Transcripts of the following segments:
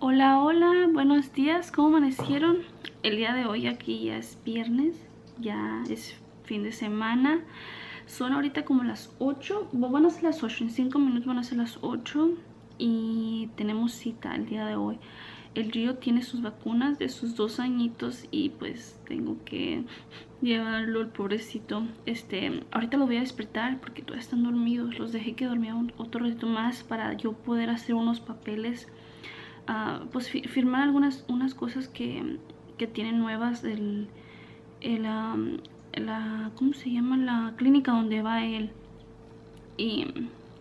Hola, hola, buenos días, ¿cómo amanecieron? El día de hoy aquí ya es viernes, ya es fin de semana. Son ahorita como las 8, van a las 8, en 5 minutos van a ser las 8 y tenemos cita el día de hoy. El río tiene sus vacunas de sus dos añitos y pues tengo que llevarlo el pobrecito. Este, ahorita lo voy a despertar porque todavía están dormidos. Los dejé que dormían otro ratito más para yo poder hacer unos papeles. Pues firmar algunas unas cosas que, que tienen nuevas el, el la ¿cómo se llama? la clínica donde va él. Y,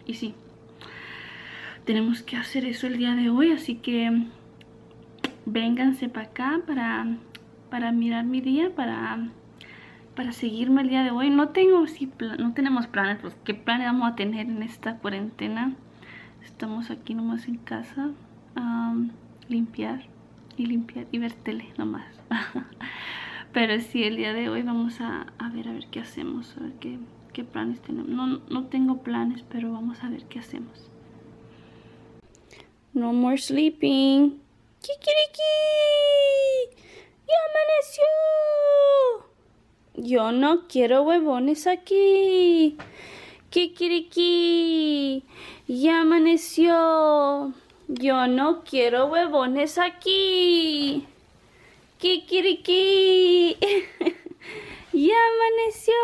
y sí tenemos que hacer eso el día de hoy así que vénganse para acá para, para mirar mi día para para seguirme el día de hoy. No tengo sí, no tenemos planes pues qué planes vamos a tener en esta cuarentena estamos aquí nomás en casa limpiar y limpiar y ver tele nomás pero sí el día de hoy vamos a, a ver a ver qué hacemos a ver qué, qué planes tenemos no, no tengo planes pero vamos a ver qué hacemos no more sleeping ¡Kikiriki! ¡Ya amaneció! Yo no quiero huevones aquí. ¡Kikiriki! Ya amaneció. Yo no quiero huevones aquí. ¡Kikiriki! ya amaneció.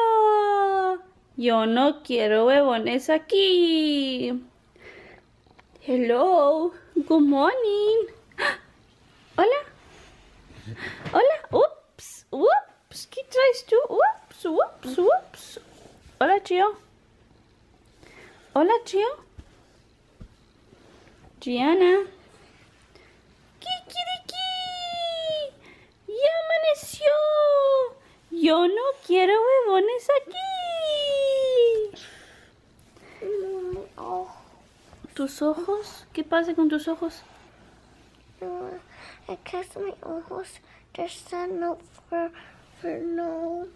Yo no quiero huevones aquí. Hello. Good morning. Hola. Hola. Ups. Ups. ¿Qué traes tú? Ups. Ups. Ups. Hola, tío. Hola, tío. Gianna. ¡Kikiriki! ¡Ya amaneció! Yo no quiero huevones aquí. ¿Tus ojos? ¿Qué pasa con tus ojos? Because my ojos están no for, for no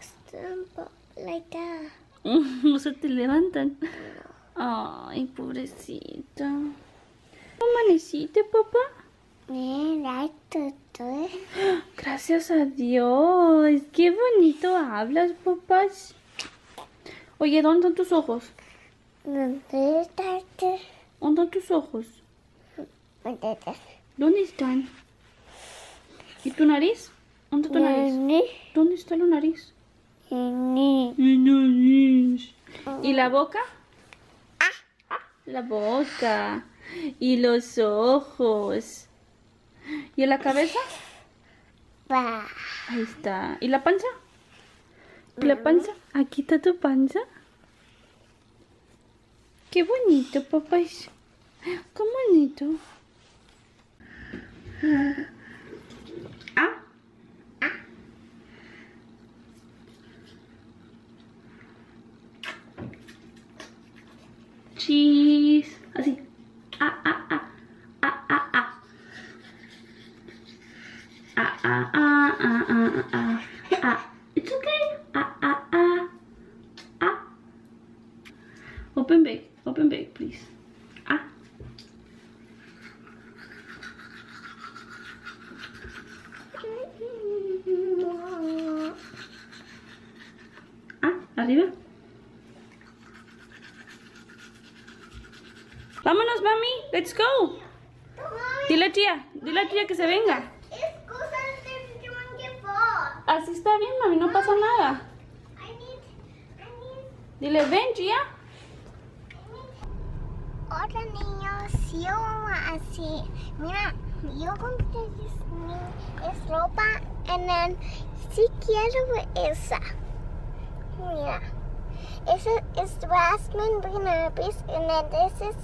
stamp like that. no se te levantan. Ay, pobrecita. ¿Amaneciste, papá? Todo. Gracias a Dios. Qué bonito hablas, papás. Oye, ¿dónde están tus ojos? ¿Dónde estás? ¿Dónde están tus ojos? ¿Dónde están? ¿Y tu nariz? ¿Dónde está tu nariz? ¿Dónde está la nariz. ¿Y la boca? Ah, la boca. Y los ojos. ¿Y la cabeza? Ahí está. ¿Y la panza? ¿Y la panza? Aquí está tu panza. Qué bonito, papá. Qué bonito. Ah. Ah. Así. Ah, ah, ah. Ah, ah, ah. Ah, ah, ah, ah, ah, ah. Ah. It's okay. Ah, ah, ah. Ah. Open big. Open big, please. Ah. Ah, arriba. Vámonos, mami. Let's go. Dile a tía, dile a tía que se venga. Así está bien, mami, no pasa nada. Dile, ven, tía. Hola niños, yo así, mira, yo compré es ropa y then si quiero esa. Mira, esa es Rasmin Brinabis and then this is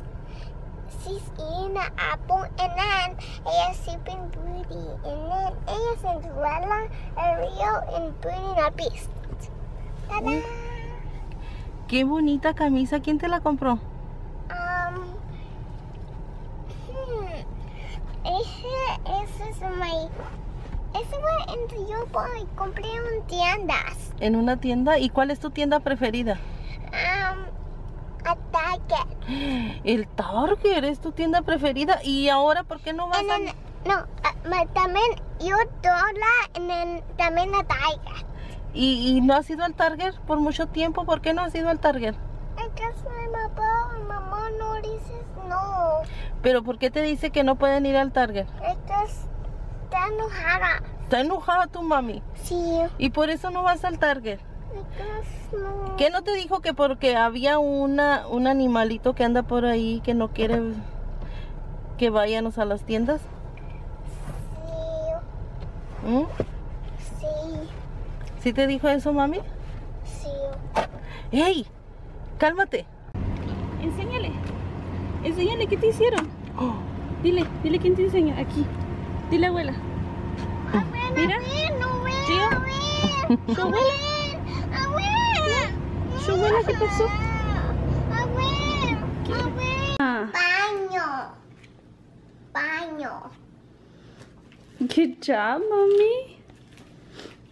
she's eating an apple and then ella sleeping Beauty and then ella Cinderella, Ariel and Beauty and Beast. ¡Tada! Qué bonita camisa. ¿Quién te la compró? Um, hmm, ese, ese es my, ese fue en yo compré en tiendas. En una tienda. ¿Y cuál es tu tienda preferida? El Target es tu tienda preferida. ¿Y ahora por qué no vas a...? no, ma- también yo then también a Tiger. ¿Y, y no has ido al Target por mucho tiempo? ¿Por qué no has ido al Target? Papá, mamá no dices no. ¿Pero por qué te dice que no pueden ir al Target? Because está enojada. Está enojada tu mami. Sí. Y por eso no vas al Target. No. ¿Qué no te dijo que porque había una, un animalito que anda por ahí que no quiere que vayamos a las tiendas? Sí. ¿Mm? Sí. ¿Sí te dijo eso, mami? Sí. ¡Ey! ¡Cálmate! Enséñale. Enséñale qué te hicieron. Oh, Dile, dile quién te enseña. Aquí. Dile abuela. Mira. No veo. Gio. A ver. Su abuela. Abuela, ¿qué pasó? A ver. A ver. Ah, Baño. Baño. good job, mami.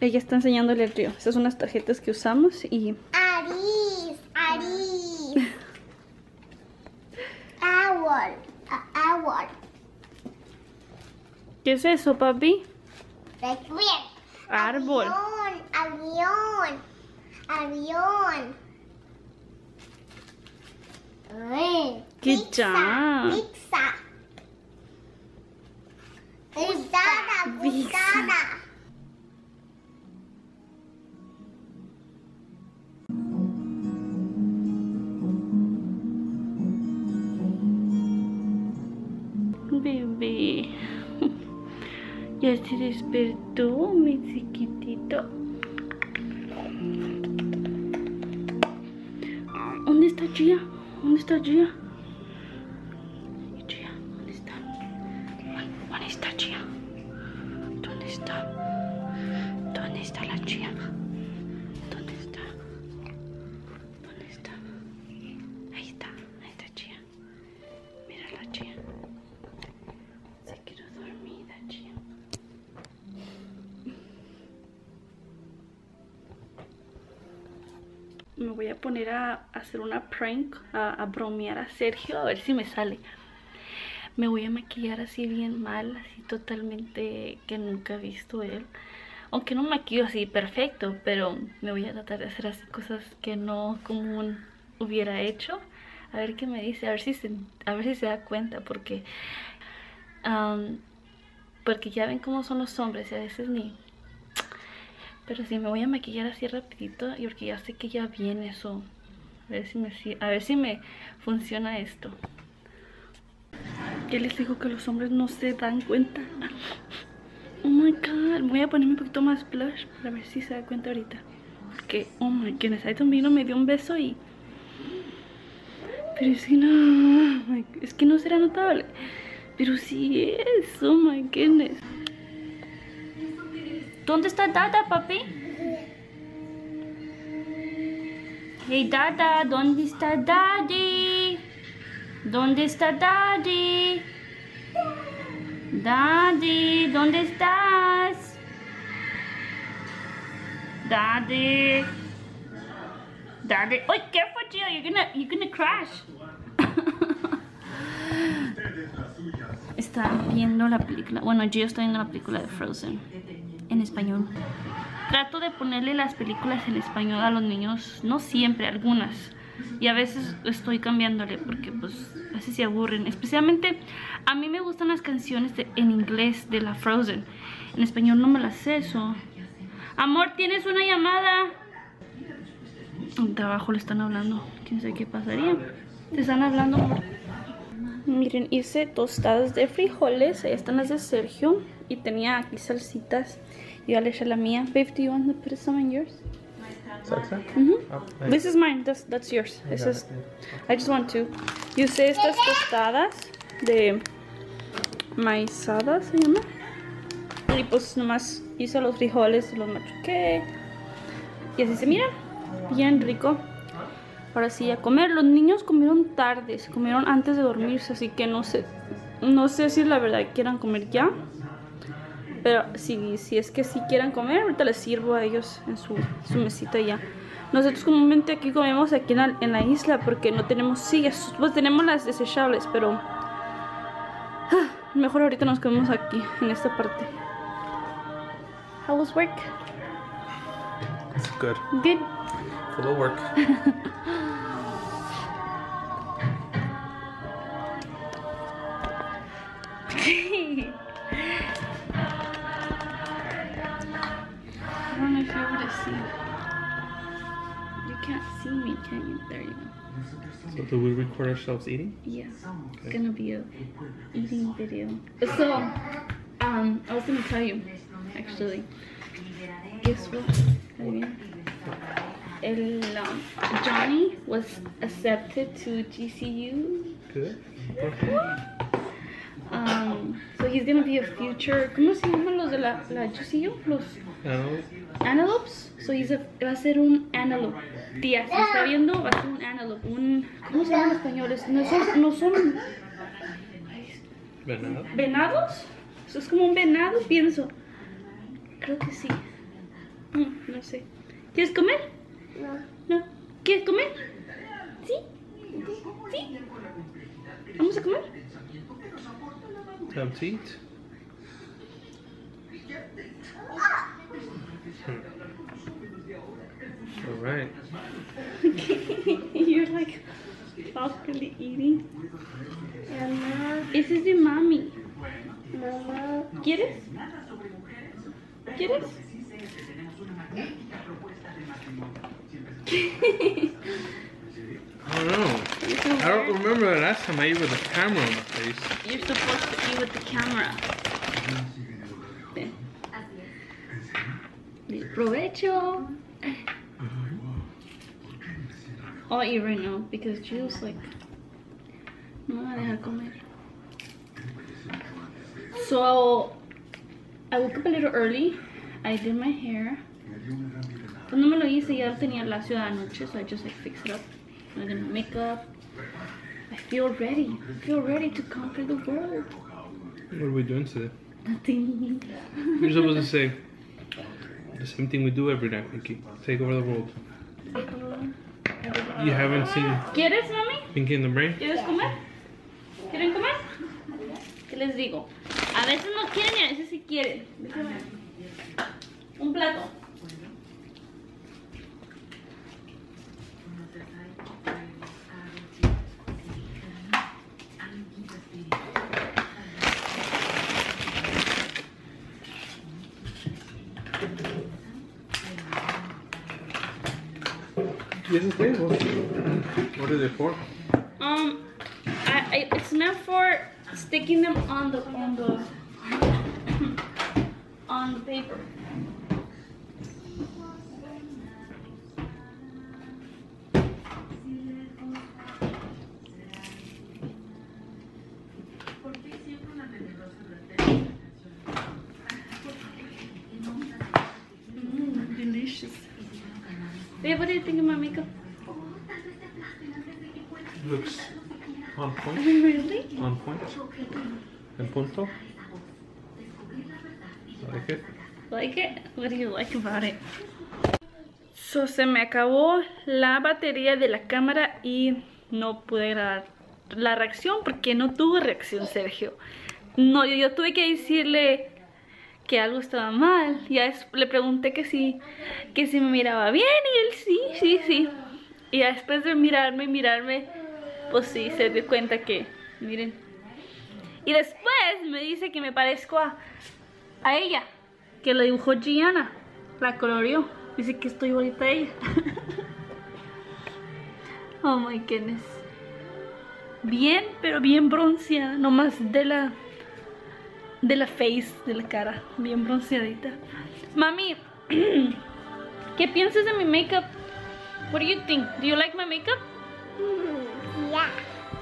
Ella está enseñándole el río. Estas son las tarjetas que usamos y Aris. Aris. A- Árbol. ¿qué es eso, papi? Árbol. Avión. Avión. Avión. Good Pizza, job. Pizza. Gustada, Pizza. gustada. Bebé. Ya se despertó, mi chiquitito. Está Gia? ¿Dónde está Gia? Prank, a, bromear a Sergio, a ver si me sale. Me voy a maquillar así bien mal, así totalmente que nunca he visto él. Aunque no me maquillo así perfecto, pero me voy a tratar de hacer así cosas que no común hubiera hecho. A ver qué me dice, a ver si se, a ver si se da cuenta, porque porque ya ven cómo son los hombres y a veces ni. Pero sí, me voy a maquillar así rapidito y porque ya sé que ya viene eso. A ver si me, funciona esto. Ya les digo que los hombres no se dan cuenta. Oh my god, voy a ponerme un poquito más blush para ver si se da cuenta ahorita. Porque, oh my goodness, ahí también vino, me dio un beso y... Pero es que no, es que no será notable. Pero sí es, oh my goodness. ¿Dónde está Dada, papi? Hey Dada, ¿dónde está Daddy? ¿Dónde está Daddy? Daddy, ¿dónde estás? Daddy. Daddy. ¡Ay, careful, Gio! You're gonna, you're gonna crash. está viendo la película. Bueno, Gio está viendo la película de Frozen en español. Trato de ponerle las películas en español a los niños, no siempre, algunas. Y a veces estoy cambiándole porque pues a veces se aburren. Especialmente a mí me gustan las canciones de- en inglés de la Frozen. En español no me las sé eso. Amor, tienes una llamada. En trabajo le están hablando. Quién sabe qué pasaría. Te están hablando. Miren, hice tostadas de frijoles. Ahí están las de Sergio. Y tenía aquí salsitas. Y yo le eché la mía. Babe, do you want to put some in yours? Salsa? Mhm. Oh, This is mine. That's, that's yours. This is, I just want to. Y usé estas tostadas de maizadas, se llama. Y pues nomás hice los frijoles, los machuqué. Y así se mira. Bien rico. Ahora sí, a comer. Los niños comieron tarde, se comieron antes de dormirse, así que no sé. No sé si la verdad quieran comer ya. Pero si, si es que si quieran comer, ahorita les sirvo a ellos en su, su mesita ya. Nosotros comúnmente aquí comemos aquí en la, en la isla porque no tenemos sillas. Pues tenemos las desechables, pero ah, mejor ahorita nos comemos aquí, en esta parte. How was work? It's good. Good. Full of work. I if you're able to see. You can't see me, can you? There you go. So do we record ourselves eating? Yeah, it's gonna be a eating video. So, um, I was gonna tell you, actually. Guess what? El, um, Johnny was accepted to GCU. Good. Um, so he's gonna be a future. ¿Cómo se llaman los de la, la GCU? Los antelopes. So he's a, va a ser un antelope. Tía, si está viendo, va a ser un antelope. Un, ¿Cómo se llama en español? Es- No son, no son venado. venados. Eso es como un venado, pienso. Creo que sí. Mm, no sé. ¿Quieres comer? No. No. ¿Quieres comer? ¿Sí? ¿Sí? ¿Vamos a comer? Time to eat. All right. You're like awkwardly eating. Mamá, Ese es de mami. mamá. ¿Quieres? ¿Quieres? I don't know. I don't remember the last time I ate with a camera on my face. You're supposed to eat with the camera. Ven. Provecho. I'll eat right now because Jill's like no me va a dejar comer. So I woke up a little early. I did my hair. Cuando me lo hice ya tenía la ciudad anoche, so I just like fixed it up. I did my makeup. I feel ready. I feel ready to conquer the world. What are we doing today? Nothing. You're supposed to say the same thing we do every night, Pinky. Take over the world. You haven't seen ¿Quieres, mami? Pinky in the Brain? ¿Quieres comer? ¿Quieren comer? ¿Qué les digo? A veces no quieren y a veces sí quieren. Un plato. Yes, it's there. What, what is it for? Um, I, I, it's meant for sticking them on the on the on the paper. Mm, delicious. Babe, what do you think of my makeup? Looks on point. Really? On point. En punto. Like it. Like it? What do you like about it? So, se me acabó la batería de la cámara y no pude grabar la reacción porque no tuvo reacción Sergio. No, yo, yo tuve que decirle que algo estaba mal. Ya es- le pregunté que si, que si me miraba bien y él sí, sí, sí. Y ya después de mirarme, mirarme, pues sí, se dio cuenta que, miren. Y después me dice que me parezco a, a ella, que la dibujó Gianna, la coloreó. Dice que estoy igualita a ella. oh my goodness. Bien, pero bien bronceada, nomás de la de la face, de la cara, bien bronceadita. Mami, ¿qué piensas de mi makeup? What do you think? Do you like my makeup? Yeah.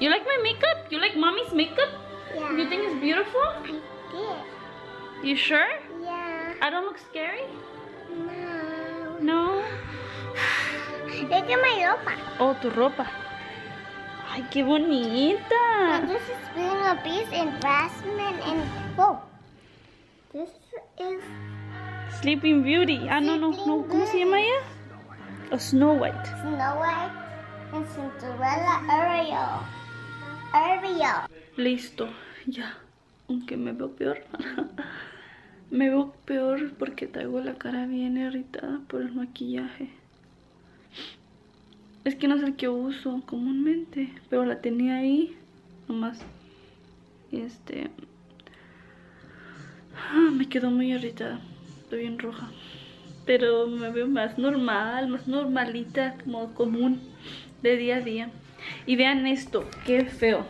You like my makeup? You like mommy's makeup? Yeah. You think it's beautiful? I did. You sure? Yeah. I don't look scary? No. No. Look at my ropa. Oh, tu ropa. Ay, qué bonita. And this is Beauty of Beast investment and whoa. This is Sleeping Beauty. Ah, no, no, no. ¿Cómo se llama ella? A Snow White. Snow White and Cinderella Ariel. Ariel. Listo, ya. Aunque me veo peor. me veo peor porque traigo la cara bien irritada por el maquillaje. Es que no es el que uso comúnmente, pero la tenía ahí nomás. Este... ah, Me quedó muy irritada. Estoy bien roja. Pero me veo más normal, más normalita, como común de día a día. Y vean esto, qué feo.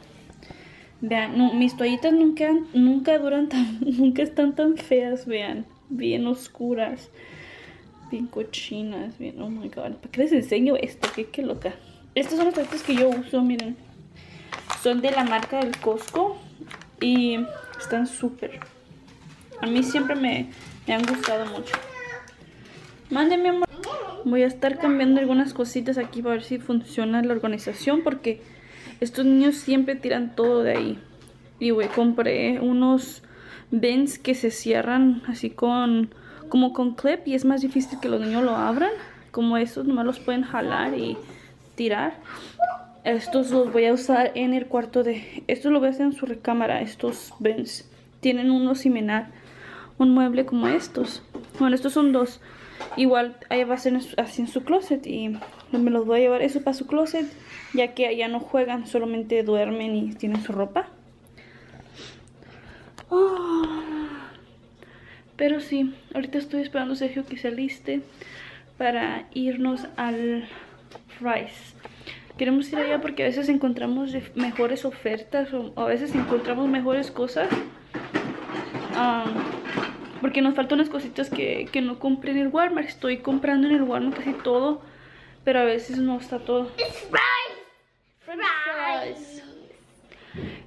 Vean, no, mis toallitas nunca, nunca duran tan, nunca están tan feas, vean. Bien oscuras. Bien cochinas, bien, oh my god. ¿Para qué les enseño esto? Qué, qué loca. Estas son las toallitas que yo uso, miren. Son de la marca del Costco. Y están súper. A mí siempre me, me han gustado mucho. Mándeme, amor. Voy a estar cambiando algunas cositas aquí para ver si funciona la organización. Porque estos niños siempre tiran todo de ahí. Y güey, compré unos bins que se cierran así con como con clip y es más difícil que los niños lo abran. Como estos nomás los pueden jalar y tirar. Estos los voy a usar en el cuarto de... Estos lo voy a hacer en su recámara, estos bins. Tienen uno similar, un mueble como estos. Bueno, estos son dos. Igual ahí va a ser así en su closet y me los voy a llevar eso para su closet. Ya que allá no juegan, solamente duermen y tienen su ropa. Oh. Pero sí, ahorita estoy esperando a Sergio que se aliste para irnos al Rice. Queremos ir allá porque a veces encontramos mejores ofertas o a veces encontramos mejores cosas. Um, porque nos faltan unas cositas que, que, no compré en el Walmart. Estoy comprando en el Walmart casi todo, pero a veces no está todo.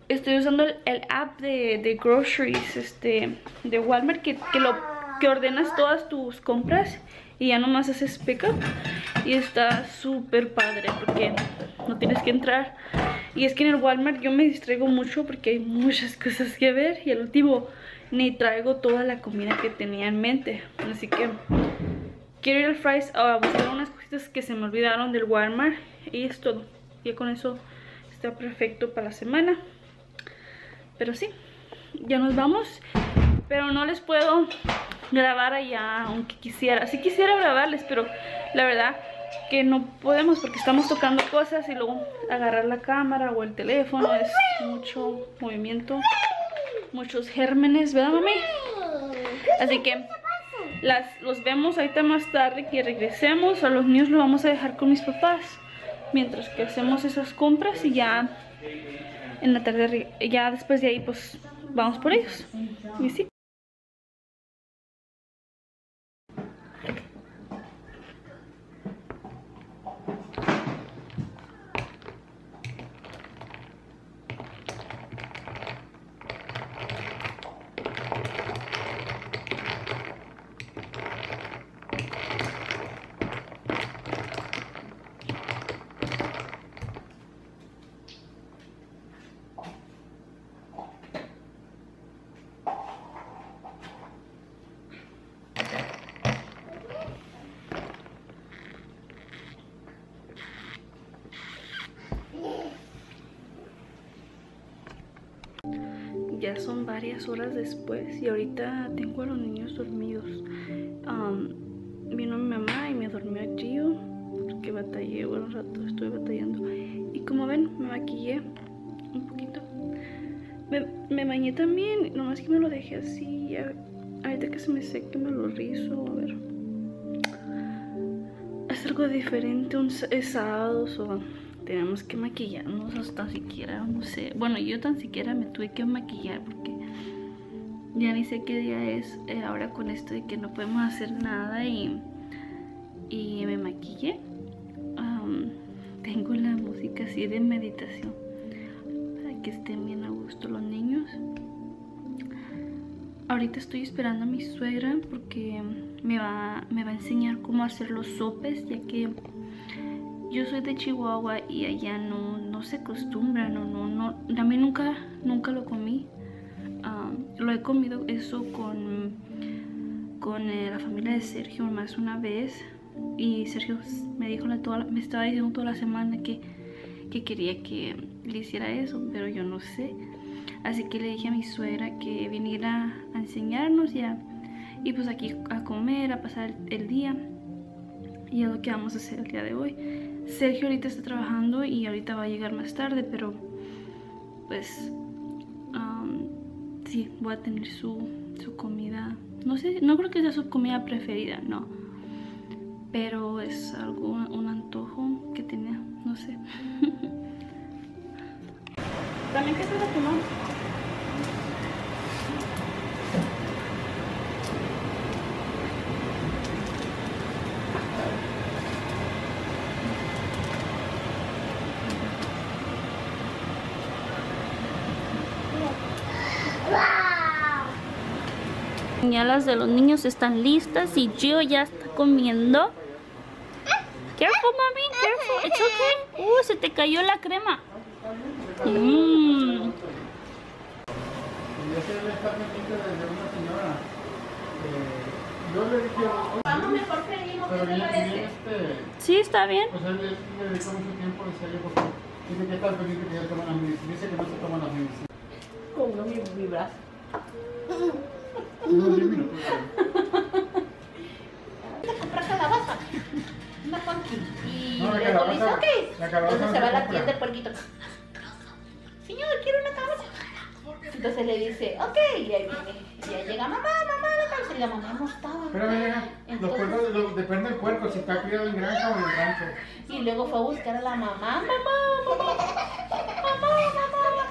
Estoy usando el, el app de, de, groceries este, de Walmart que, que, lo, que ordenas todas tus compras y ya nomás haces pick up. Y está súper padre porque no tienes que entrar. Y es que en el Walmart yo me distraigo mucho porque hay muchas cosas que ver. Y al último ni traigo toda la comida que tenía en mente. Así que quiero ir al Fry's a buscar unas cositas que se me olvidaron del Walmart. Y es todo. Y con eso está perfecto para la semana. Pero sí, ya nos vamos. Pero no les puedo grabar allá, aunque quisiera. Sí quisiera grabarles, pero la verdad que no podemos porque estamos tocando cosas y luego agarrar la cámara o el teléfono es mucho movimiento, muchos gérmenes, ¿verdad mami? Así que las, los vemos ahorita más tarde que regresemos. A los niños los vamos a dejar con mis papás mientras que hacemos esas compras y ya en la tarde, ya después de ahí pues vamos por ellos. Sí. Son varias horas después y ahorita tengo a los niños dormidos. vino mi mamá y me durmió Gio porque batallé, bueno, rato estuve batallando. Y como ven, me maquillé un poquito. Me, me bañé también, nomás que me lo dejé así. ahorita que se me seque me lo rizo, a ver. Es algo diferente, un, es sábado o tenemos que maquillarnos hasta siquiera, no sé. Bueno, yo tan siquiera me tuve que maquillar porque ya ni sé qué día es eh, ahora con esto de que no podemos hacer nada y, y me maquillé. tengo la música así de meditación para que estén bien a gusto los niños. Ahorita estoy esperando a mi suegra porque me va, me va a enseñar cómo hacer los sopes ya que yo soy de Chihuahua y allá no, no se acostumbra, no, no, no, a mí nunca, nunca lo comí. lo he comido eso con, con eh, la familia de Sergio más una vez, y Sergio me dijo la toda, me estaba diciendo toda la semana que, que quería que le hiciera eso, pero yo no sé. Así que le dije a mi suegra que viniera a enseñarnos ya y pues aquí a comer, a pasar el, día. Y es lo que vamos a hacer el día de hoy. Sergio ahorita está trabajando y ahorita va a llegar más tarde, pero pues um, sí, voy a tener su, su comida. No sé, no creo que sea su comida preferida, no. Pero es algo, un antojo que tenía, no sé. ¿También qué estás tomando? Señalas de los niños están listas y Gio ya está comiendo. Careful, mami, careful. It's okay. Uh, se te cayó la crema. Mmm. Sí, está bien. pues él le dedicó mucho tiempo, decía yo, porque dice que está feliz que ya toman la medicina, dice que no se toman la medicina. Con mi brazo. Unos 10 minutos. comprar calabaza. Una pumpkin. Y No, le dice, ok. Entonces se va a la tienda el puerquito. Señor, quiero una calabaza. Entonces le dice, ok. Y ahí viene. Y ahí llega mamá, mamá, la calabaza. Y la mamá no estaba. Espérame, llega. Los puercos, lo- depende del puerco, si está criado en granja o en el rancho. Y luego fue a buscar a la mamá. Mamá, mamá. Mamá, mamá.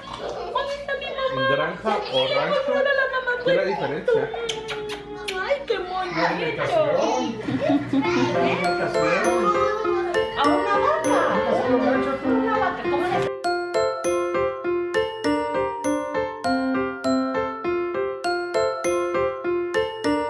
Mamá. ¿Qué es la diferencia? Ay, qué bonito. A una vaca.